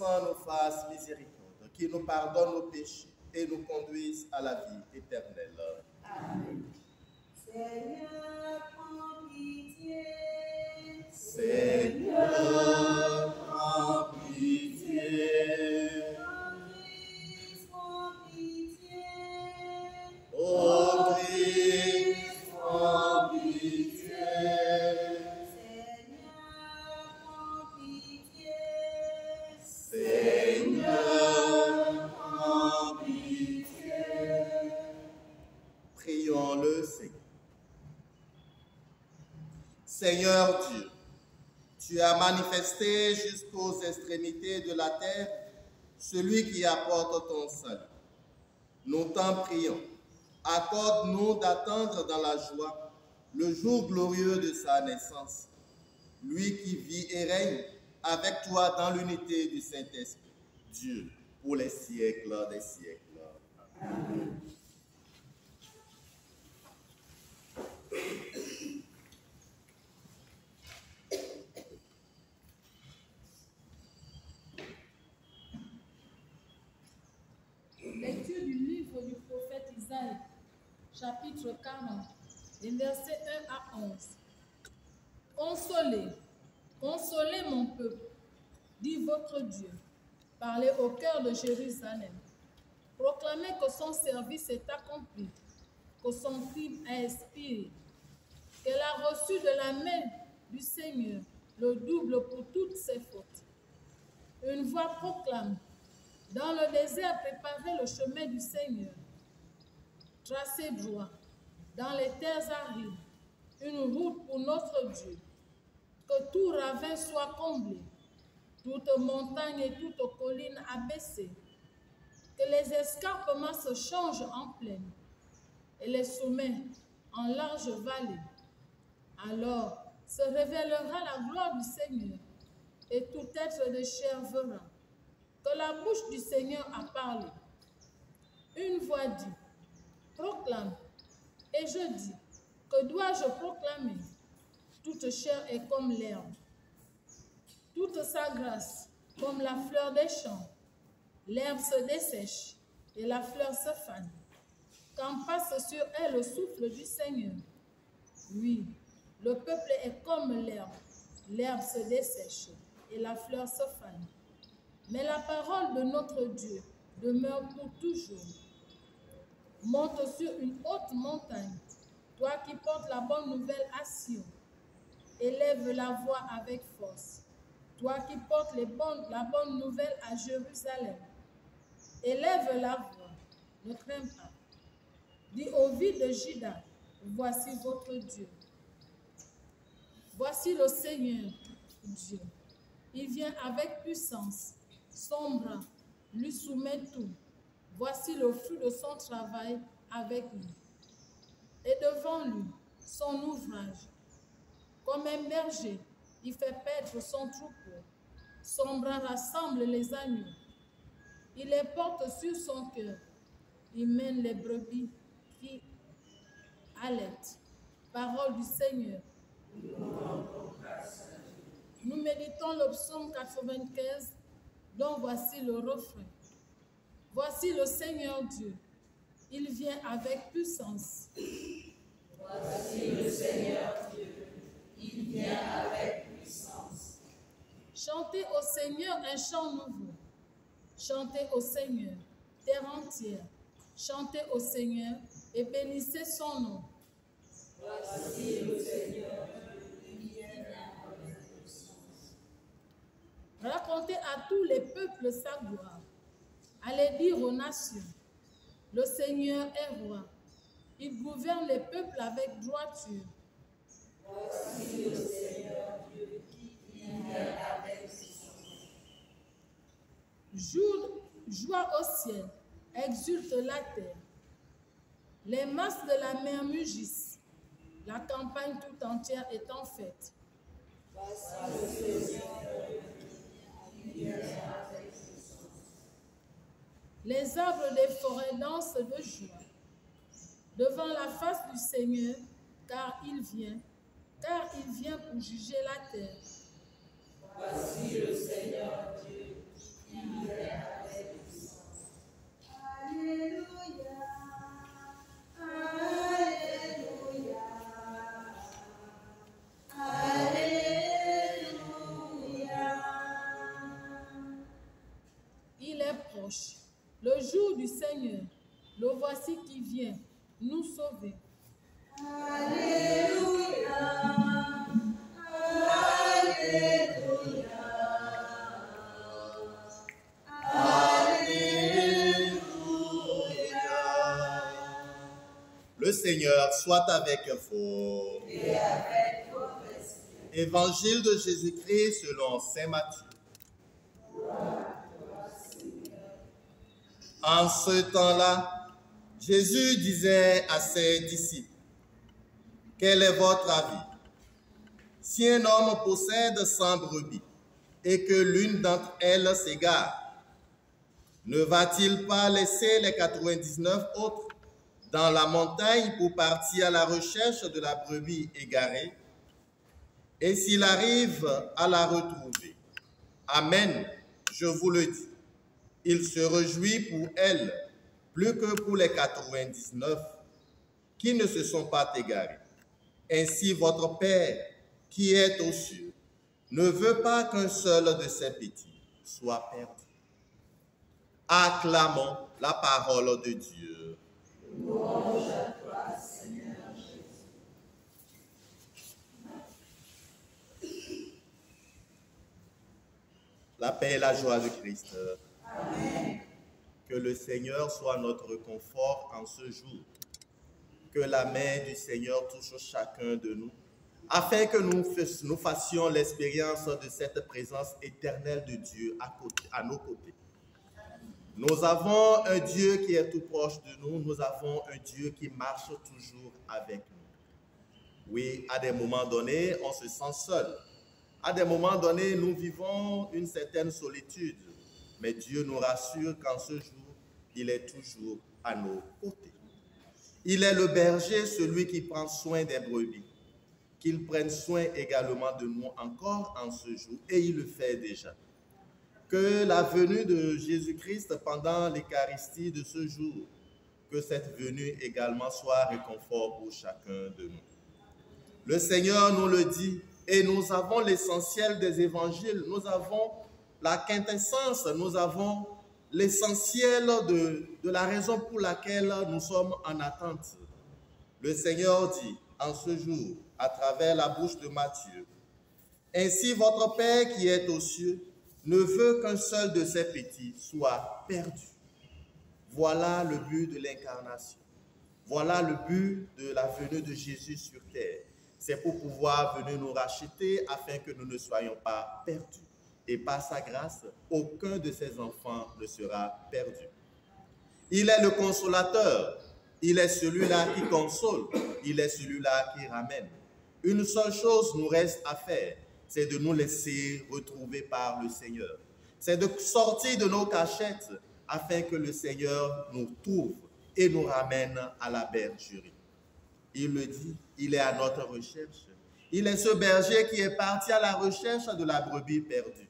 Nous fasse miséricorde, qu'il nous pardonne nos péchés et nous conduise à la vie éternelle. Amen. Seigneur, prends pitié. Seigneur, as manifesté jusqu'aux extrémités de la terre celui qui apporte ton salut. Nous t'en prions. Accorde-nous d'attendre dans la joie le jour glorieux de sa naissance. Lui qui vit et règne avec toi dans l'unité du Saint-Esprit, Dieu, pour les siècles des siècles. Lecture du du prophète Isaïe, chapitre 40, les versets 1 à 11. Consolez, consolez mon peuple, dit votre Dieu. Parlez au cœur de Jérusalem. Proclamez que son service est accompli, que son crime a expiré, qu'elle a reçu de la main du Seigneur le double pour toutes ses fautes. Une voix proclame dans le désert, préparez le chemin du Seigneur. Tracez droit. Dans les terres arides, une route pour notre Dieu. Que tout ravin soit comblé, toute montagne et toute colline abaissée. Que les escarpements se changent en plaine et les sommets en larges vallées. Alors se révélera la gloire du Seigneur et tout être de chair verra que la bouche du Seigneur a parlé. Une voix dit, proclame. Et je dis, que dois-je proclamer? Toute chair est comme l'herbe, toute sa grâce comme la fleur des champs. L'herbe se dessèche et la fleur se fane. Quand passe sur elle le souffle du Seigneur. Oui, le peuple est comme l'herbe. L'herbe se dessèche et la fleur se fane. Mais la parole de notre Dieu demeure pour toujours. Monte sur une haute montagne, toi qui portes la bonne nouvelle à Sion. Élève la voix avec force, toi qui portes la bonne nouvelle à Jérusalem. Élève la voix, ne crains pas. Dis aux villes de Juda, voici votre Dieu. Voici le Seigneur, Dieu. Il vient avec puissance son bras lui soumet tout. Voici le fruit de son travail avec lui. Et devant lui, son ouvrage. Comme un berger, il fait paître son troupeau. Son bras rassemble les agneaux. Il les porte sur son cœur. Il mène les brebis qui allaitent. Parole du Seigneur. Nous méditons le psaume 95 donc voici le refrain. Voici le Seigneur Dieu. Il vient avec puissance. Voici le Seigneur Dieu. Il vient avec puissance. Chantez au Seigneur un chant nouveau. Chantez au Seigneur, terre entière. Chantez au Seigneur et bénissez son nom. Voici le Seigneur Dieu. Il vient avec puissance. Racontez à tous les peuples sa gloire. Allez dire aux nations, le Seigneur est roi. Il gouverne les peuples avec droiture. Voici le. Jour, joie au ciel, exulte la terre. Les masses de la mer mugissent. La campagne tout entière est en fête. Les arbres des forêts dansent de joie devant la face du Seigneur, car il vient, car il vient pour juger la terre. Voici le Seigneur Dieu, il. Vient nous sauver. Le Seigneur soit avec vous. Évangile de Jésus-Christ selon Saint Matthieu. En ce temps-là, Jésus disait à ses disciples, Quel est votre avis? Si un homme possède cent brebis et que l'une d'entre elles s'égare, ne va-t-il pas laisser les 99 autres dans la montagne pour partir à la recherche de la brebis égarée? Et s'il arrive à la retrouver, Amen, je vous le dis, il se réjouit pour elle plus que pour les 99 qui ne se sont pas égarés. Ainsi votre Père qui est aux cieux ne veut pas qu'un seul de ses petits soit perdu. Acclamons la parole de Dieu. La paix et la joie de Christ. Que le Seigneur soit notre confort en ce jour. Que la main du Seigneur touche chacun de nous, afin que nous, fassions l'expérience de cette présence éternelle de Dieu à nos côtés. Nous avons un Dieu qui est tout proche de nous, nous avons un Dieu qui marche toujours avec nous. Oui, à des moments donnés, on se sent seul. À des moments donnés, nous vivons une certaine solitude. Mais Dieu nous rassure qu'en ce jour, il est toujours à nos côtés. Il est le berger, celui qui prend soin des brebis. Qu'il prenne soin également de nous encore en ce jour. Et il le fait déjà. Que la venue de Jésus-Christ pendant l'Eucharistie de ce jour, que cette venue également soit réconfort pour chacun de nous. Le Seigneur nous le dit et nous avons l'essentiel des évangiles, nous avons la quintessence, nous avons l'essentiel de, la raison pour laquelle nous sommes en attente. Le Seigneur dit en ce jour, à travers la bouche de Matthieu, Ainsi votre Père qui est aux cieux ne veut qu'un seul de ses petits soit perdu. Voilà le but de l'incarnation. Voilà le but de la venue de Jésus sur terre. C'est pour pouvoir venir nous racheter afin que nous ne soyons pas perdus. Et par sa grâce, aucun de ses enfants ne sera perdu. Il est le consolateur. Il est celui-là qui console. Il est celui-là qui ramène. Une seule chose nous reste à faire, c'est de nous laisser retrouver par le Seigneur. C'est de sortir de nos cachettes afin que le Seigneur nous trouve et nous ramène à la bergerie. Il le dit, il est à notre recherche. Il est ce berger qui est parti à la recherche de la brebis perdue.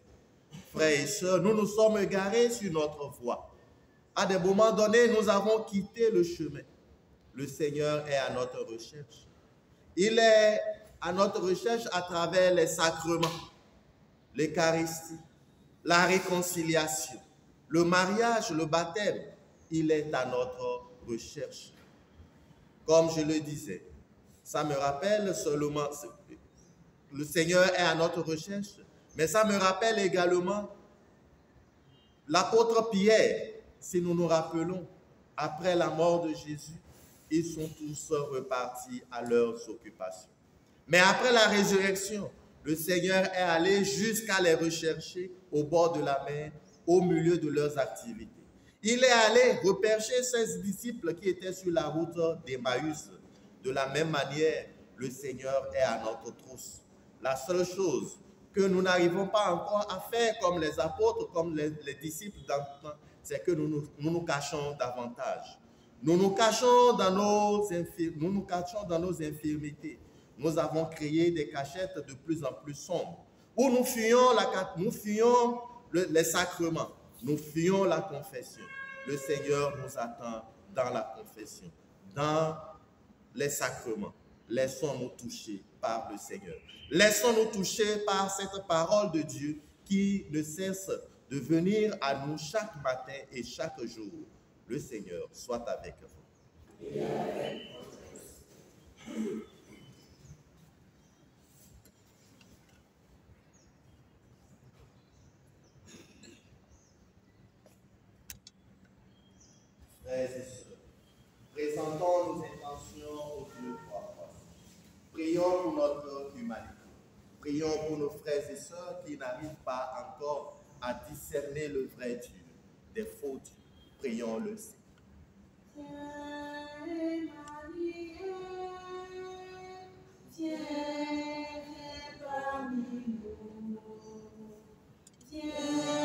Et sœurs, nous nous sommes égarés sur notre voie. À des moments donnés, nous avons quitté le chemin. Le Seigneur est à notre recherche. Il est à notre recherche à travers les sacrements, l'Eucharistie, la réconciliation, le mariage, le baptême. Il est à notre recherche. Comme je le disais, ça me rappelle seulement, le Seigneur est à notre recherche, mais ça me rappelle également l'apôtre Pierre, si nous nous rappelons, après la mort de Jésus, ils sont tous repartis à leurs occupations. Mais après la résurrection, le Seigneur est allé jusqu'à les rechercher au bord de la mer, au milieu de leurs activités. Il est allé repêcher ses disciples qui étaient sur la route d'Emmaüs. De la même manière, le Seigneur est à notre trousse. La seule chose que nous n'arrivons pas encore à faire comme les apôtres, comme les, les disciples d'antan, c'est que nous nous, cachons davantage. Nous nous cachons dans nos, dans infirmités. Nous avons créé des cachettes de plus en plus sombres où nous fuyons, les sacrements, nous fuyons la confession. Le Seigneur nous attend dans la confession, dans les sacrements. Laissons-nous toucher par le Seigneur. Laissons-nous toucher par cette parole de Dieu qui ne cesse de venir à nous chaque matin et chaque jour. Le Seigneur soit avec vous. Frères et sœurs, présentons nos intentions au Dieu trois fois. Prions pour notre humanité. Prions pour nos frères et sœurs qui n'arrivent pas encore à le vrai Dieu des faux dieux. Prions le Seigneur. Viens, Marie, viens, viens parmi nous. Viens.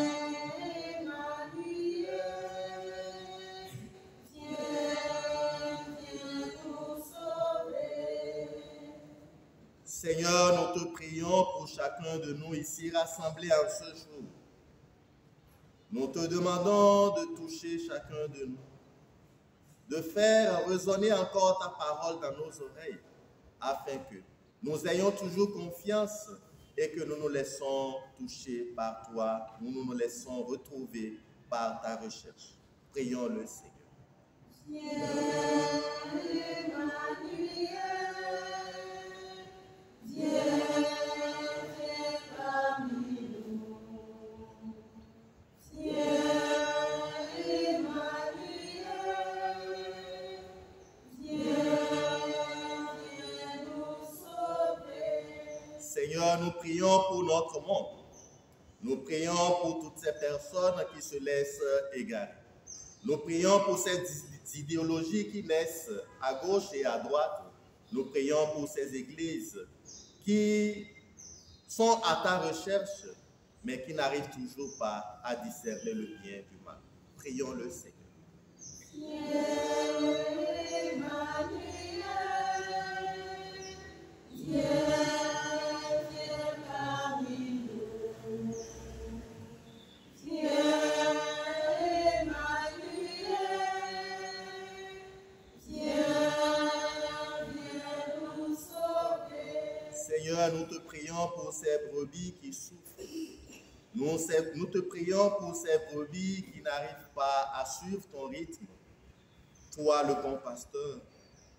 Seigneur, nous te prions pour chacun de nous ici rassemblés en ce jour. Demandons de toucher chacun de nous, de faire résonner encore ta parole dans nos oreilles, afin que nous ayons toujours confiance et que nous nous laissons toucher par toi, nous nous laissons retrouver par ta recherche. Prions le Seigneur. Nous prions pour notre monde. Nous prions pour toutes ces personnes qui se laissent égarer. Nous prions pour ces idéologies qui naissent à gauche et à droite. Nous prions pour ces églises qui sont à ta recherche, mais qui n'arrivent toujours pas à discerner le bien du mal. Prions le Seigneur. Prions pour ces brebis qui souffrent. Nous, te prions pour ces brebis qui n'arrivent pas à suivre ton rythme. Toi, le bon pasteur,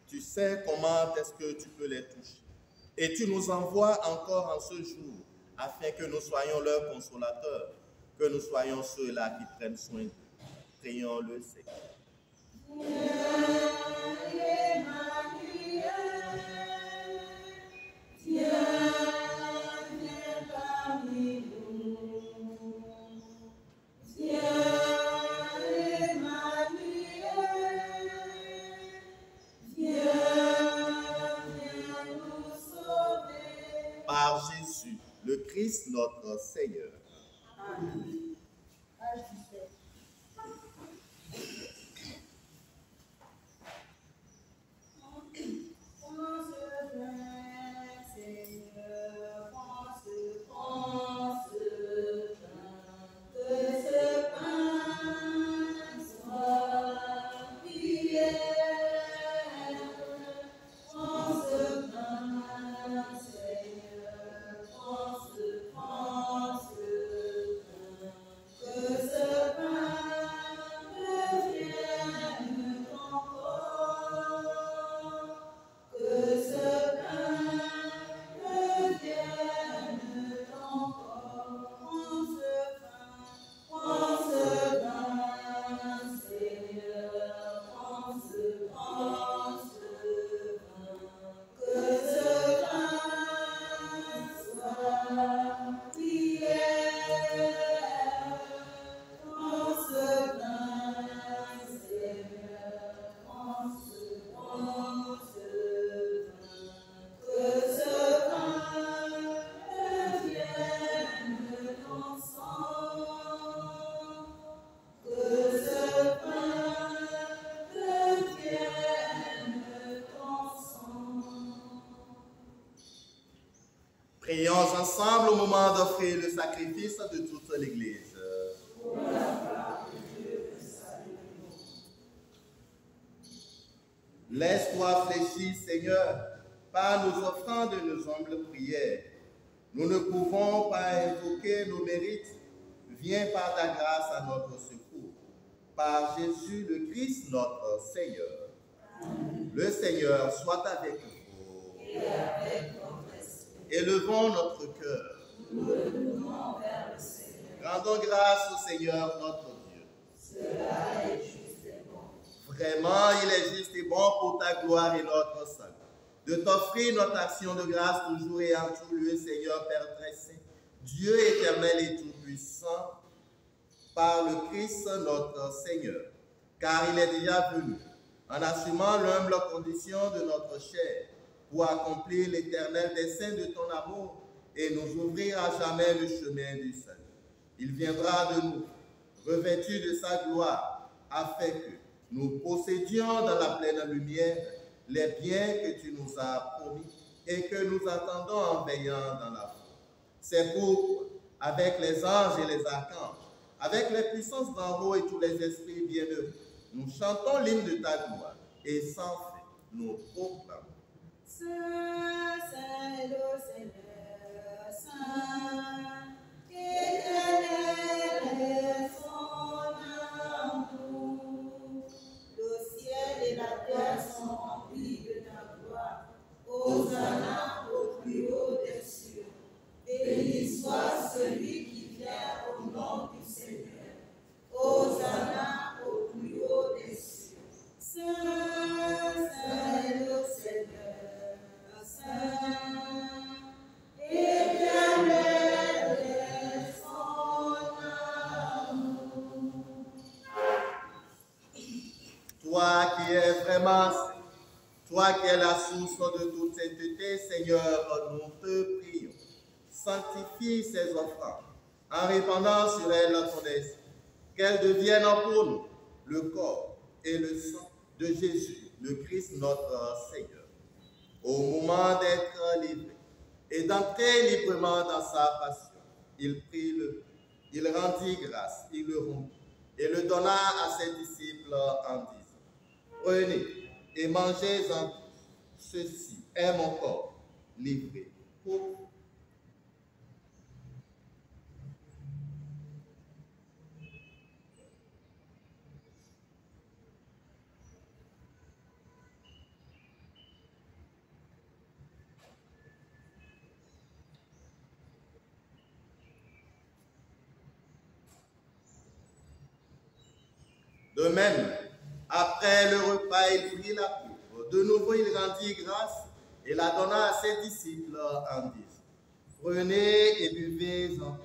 tu sais comment est-ce que tu peux les toucher. Et tu nous envoies encore en ce jour afin que nous soyons leurs consolateurs, que nous soyons ceux-là qui prennent soin d'eux. Prions le Seigneur. Christ notre Prions ensemble au moment d'offrir le sacrifice de toute l'Église. Laisse-toi fléchir, Seigneur, par nos offrandes et nos humbles prières. Nous ne pouvons pas invoquer nos mérites. Viens par ta grâce à notre secours. Par Jésus le Christ, notre Seigneur. Le Seigneur soit avec vous. avec esprit. Élevons notre cœur. Rendons grâce au Seigneur notre Dieu. Cela est juste et bon. Vraiment, il est juste et bon pour ta gloire et notre salut. De t'offrir notre action de grâce toujours et en tout lieu, Seigneur Père très saint, Dieu éternel et tout-puissant, par le Christ notre Seigneur. Car il est déjà venu, en assumant l'humble condition de notre chair, pour accomplir l'éternel dessein de ton amour et nous ouvrir à jamais le chemin du salut. Il viendra de nous, revêtu de sa gloire, afin que nous possédions dans la pleine lumière les biens que tu nous as promis et que nous attendons en veillant dans la foi. C'est pourquoi, avec les anges et les archanges, avec les puissances d'en haut et tous les esprits bienheureux, nous chantons l'hymne de ta gloire et sans fin nous proclamons. Saint, Saint est le Seigneur, Saint, Jésus, le Christ notre Seigneur. Au moment d'être livré et d'entrer librement dans sa passion, il prit le il rendit grâce, il le rompit et le donna à ses disciples en disant, Prenez et mangez-en. Ceci est mon corps livré pour vous. De même, après le repas, il prit la coupe. De nouveau, il rendit grâce et la donna à ses disciples en disant, Prenez et buvez-en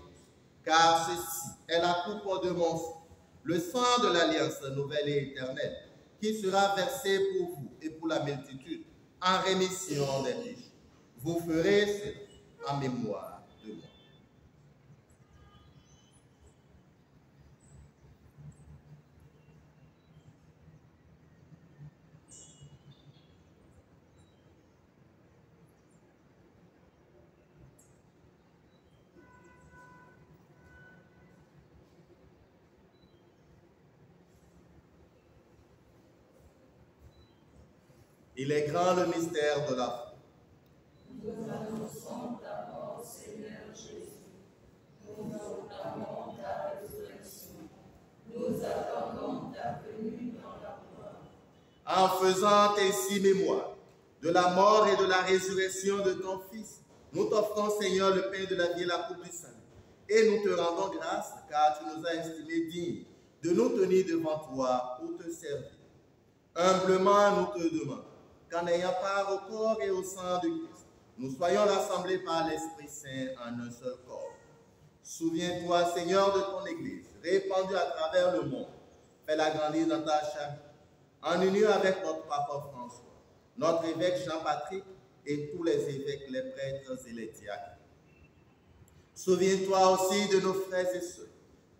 car ceci est la coupe de mon sang, le sang de l'alliance nouvelle et éternelle, qui sera versé pour vous et pour la multitude en rémission des péchés. Vous ferez cela en mémoire de moi. Il est grand le mystère de la foi. Nous annonçons ta mort, Seigneur Jésus. Nous proclamons ta résurrection. Nous attendons ta venue dans la gloire. En faisant ainsi mémoire de la mort et de la résurrection de ton Fils, nous t'offrons, Seigneur, le pain de la vie et la coupe du salut. Et nous te rendons grâce, car tu nous as estimés dignes de nous tenir devant toi pour te servir. Humblement, nous te demandons qu'en ayant part au corps et au sang de Christ, nous soyons rassemblés par l'Esprit Saint en un seul corps. Souviens-toi, Seigneur, de ton Église, répandue à travers le monde. Fais-la grandir dans ta charité, en union avec notre papa François, notre évêque Jean-Patrick et tous les évêques, les prêtres et les diacres. Souviens-toi aussi de nos frères et sœurs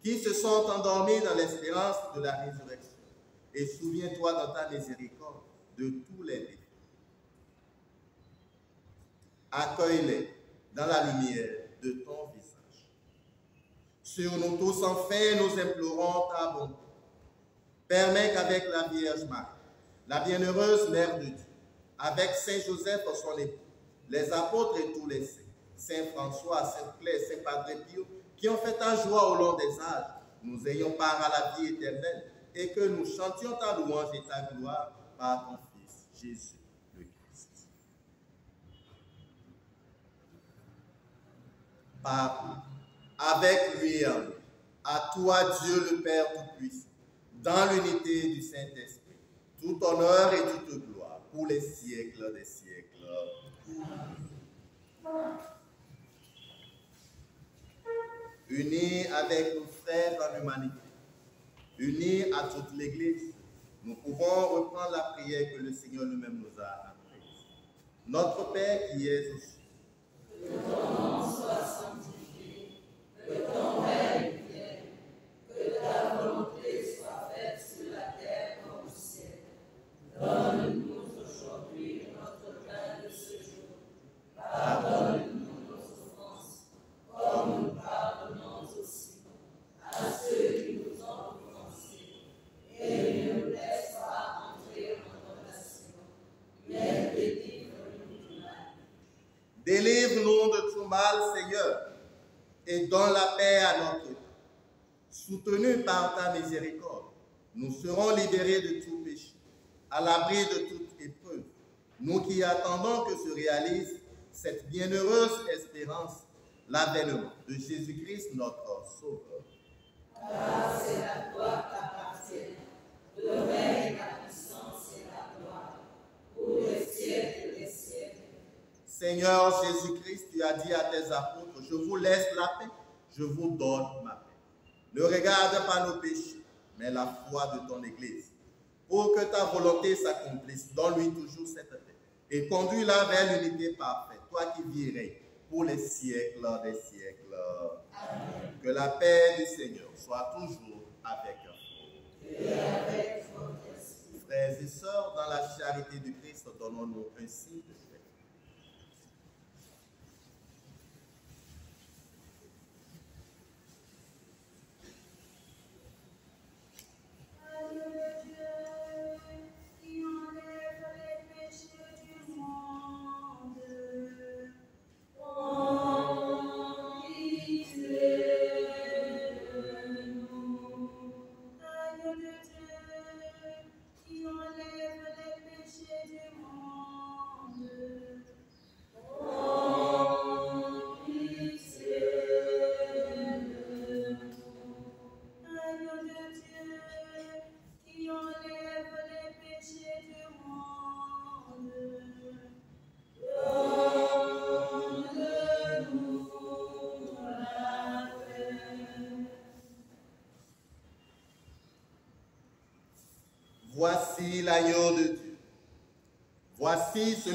qui se sont endormis dans l'espérance de la résurrection. Et souviens-toi dans ta miséricorde de tous les. Accueille-les dans la lumière de ton visage. Sur nous tous, enfin, nous implorons ta bonté. Permets qu'avec la Vierge Marie, la bienheureuse Mère de Dieu, avec Saint Joseph, son époux, les apôtres et tous les saints, Saint François, Saint Claire, Saint Padre Pio, qui ont fait ta joie au long des âges, nous ayons part à la vie éternelle et que nous chantions ta louange et ta gloire par ton Fils, Jésus le Christ. Par, avec lui, à toi Dieu le Père Tout-Puissant, dans l'unité du Saint-Esprit, tout honneur et toute gloire pour les siècles des siècles. Unis avec nos frères dans l'humanité, unis à toute l'Église, nous pouvons reprendre la prière que le Seigneur lui-même nous a apprise. Notre Père qui es aux cieux, Que ton nom soit sanctifié, que ton règne vienne, que ta volonté soit faite sur la terre comme au ciel. Donne-nous aujourd'hui notre pain de ce jour. Pardonne-nous nos offenses, comme nous pardonnons aussi à ceux qui nous ont offensés. Et ne nous laisse pas entrer en tentation, mais délivre-nous du mal. Délivre-nous de tout mal, Seigneur, et donne la paix à notre temps. Soutenus par ta miséricorde, nous serons libérés de tout péché, à l'abri de toute épreuve. Nous qui attendons que se réalise cette bienheureuse espérance, l'avènement de Jésus-Christ, notre Sauveur. Car c'est à toi qu'appartiennent le règne, la puissance et la gloire, pour les siècles des siècles. Seigneur Jésus-Christ, tu as dit à tes apôtres, je vous laisse la paix, je vous donne ma paix. Ne regarde pas nos péchés, mais la foi de ton Église. Pour que ta volonté s'accomplisse, donne-lui toujours cette paix. Et conduis-la vers l'unité parfaite, toi qui règnes pour les siècles des siècles. Que la paix du Seigneur soit toujours avec vous. Et avec. Frères et sœurs, dans la charité du Christ, donnons-nous un signe de paix.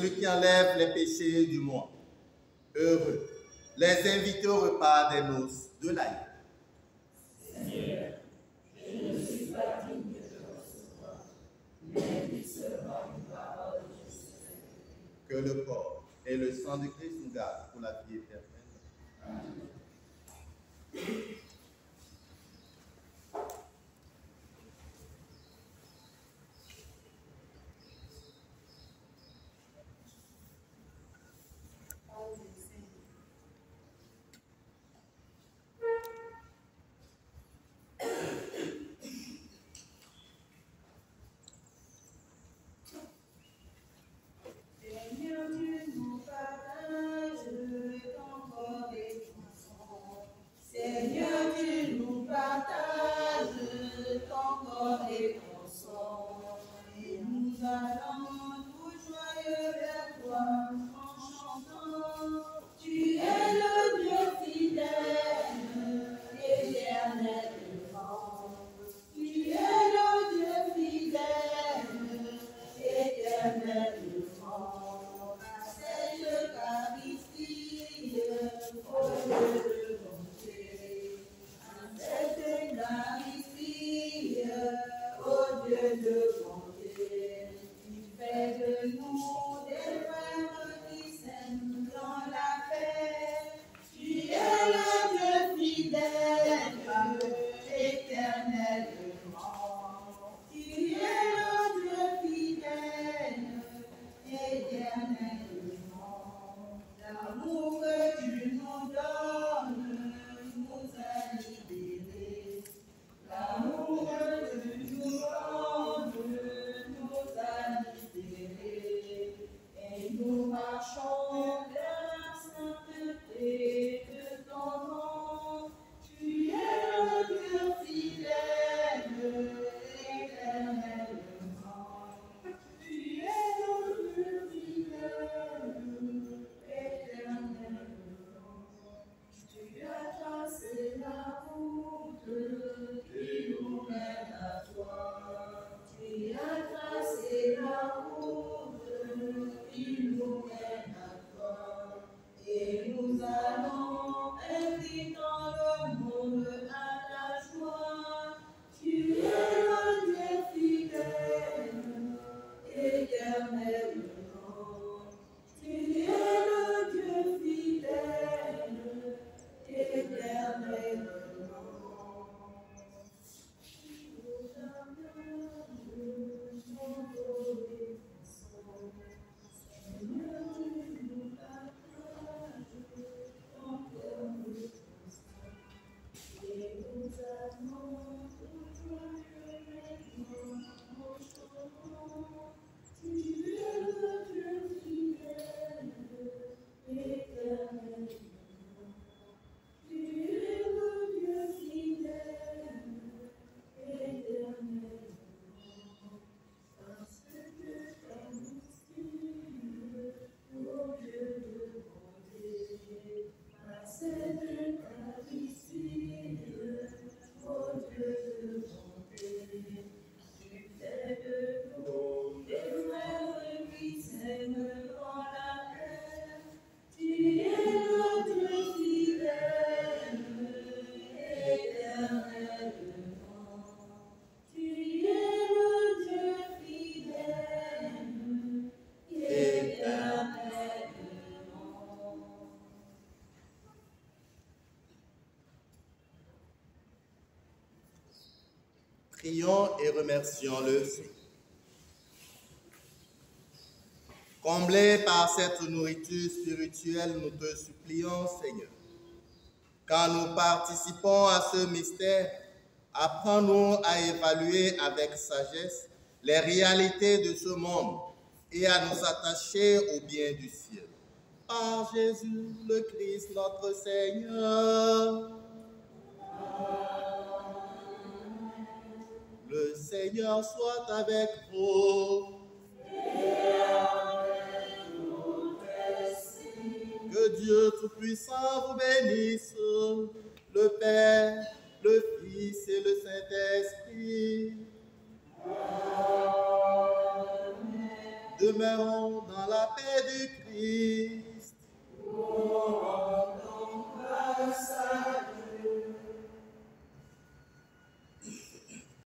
Celui qui enlève les péchés du monde. Heureux les invités au repas des noces de l'agneau. Que le corps et le sang de Christ nous gardent pour la vie éternelle. Seigneur Et remercions le Seigneur. Comblés par cette nourriture spirituelle, nous te supplions, Seigneur. Quand nous participons à ce mystère, apprends-nous à évaluer avec sagesse les réalités de ce monde et à nous attacher au bien du ciel. Par Jésus le Christ, notre Seigneur. Le Seigneur soit avec vous. Que Dieu Tout-Puissant vous bénisse, le Père, le Fils et le Saint-Esprit. Demeurons dans la paix du Christ.